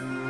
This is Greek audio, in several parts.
Bye.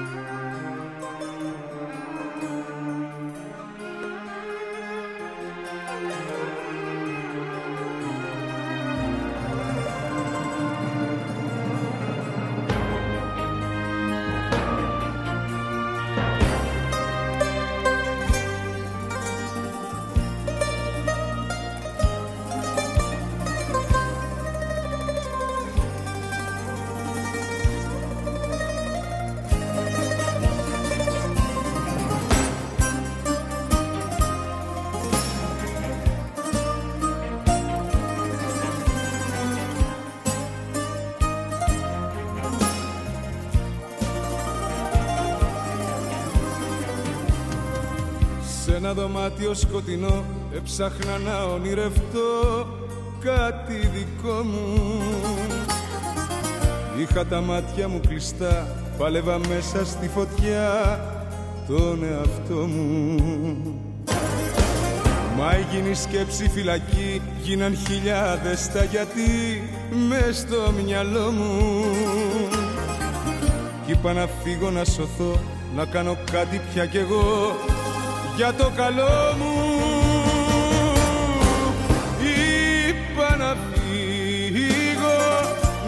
Σε ένα δωμάτιο σκοτεινό έψαχνα να ονειρευτώ κάτι δικό μου. Είχα τα μάτια μου κλειστά, πάλευα μέσα στη φωτιά τον εαυτό μου. Μα έγινε σκέψη φυλακή, γίναν χιλιάδες τα γιατί μες στο μυαλό μου. Κι είπα να φύγω να σωθώ, να κάνω κάτι πια κι εγώ για το καλό μου Είπα να φύγω,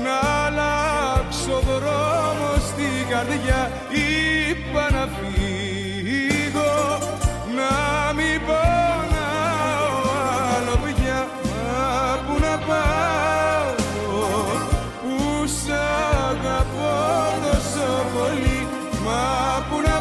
να αλλάξω δρόμο στην καρδιά. Είπα να φύγω, να μην πονάω άλλο πια. Μα που να πάω, που σ' αγαπώ τόσο πολύ. Μα που να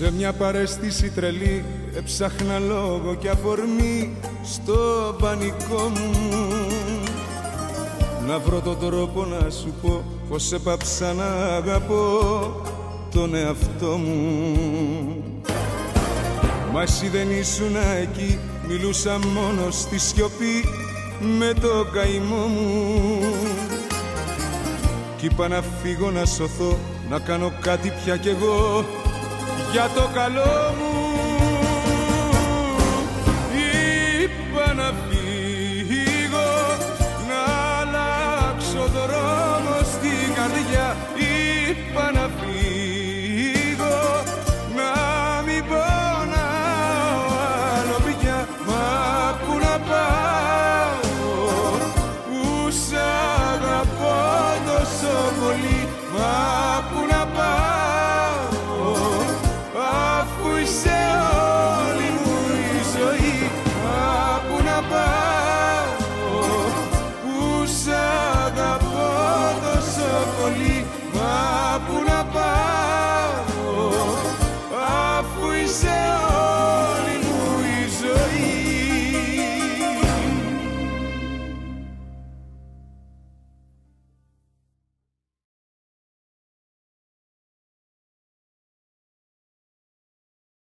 Σε μια παρέστηση τρελή έψαχνα λόγο και αφορμή στο πανικό μου. Να βρω τον τρόπο να σου πω πως έπαψα να αγαπώ τον εαυτό μου. Μα εσύ δεν ήσουν εκεί, μιλούσα μόνο στη σιωπή με το καημό μου. Κι είπα να φύγω να σωθώ, να κάνω κάτι πια κι εγώ για το καλό μου Είπα να φύγω, να αλλάξω δρόμο στην καρδιά. Είπα να φύγω Μα που να πάω αφού είσαι